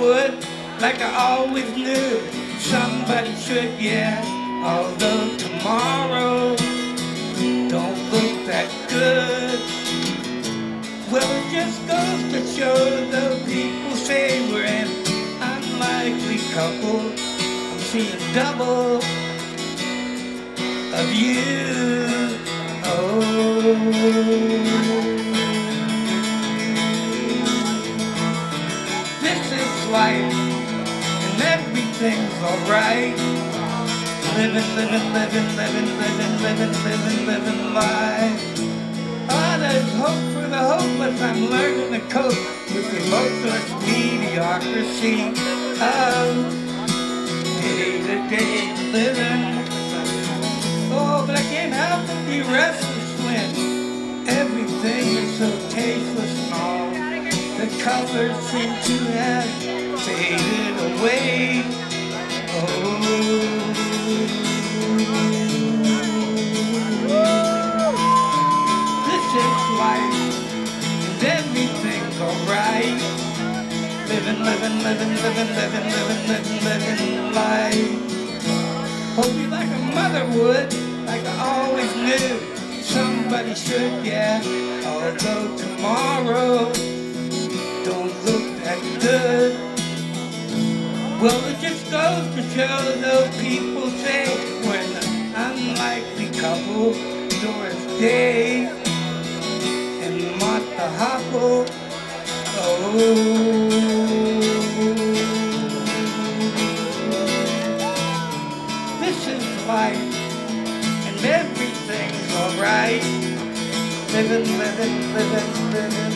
would, like I always knew. Somebody should, yeah. Although tomorrow don't look that good. Well, it just goes to show the people say we're an unlikely couple. I'm seeing double of you. Oh. Life, and everything's alright. Living, living, living, living, living, living, living, living life. Oh, there's hope for the hopeless. I'm learning to cope with emotionless mediocrity oh, of day-to-day living. Oh, but I can't help but be restless when everything is so tasteless and all. The colors seem to have Living, living, living, living, living, living, living, living life. Hope you like a mother would, like I always knew. Somebody should, yeah. Although tomorrow don't look that good. Well, it just goes to show, though people say we're an unlikely couple. Doris Day and Martha Hopple. Oh. fight and everything's alright. Living, living, living, living.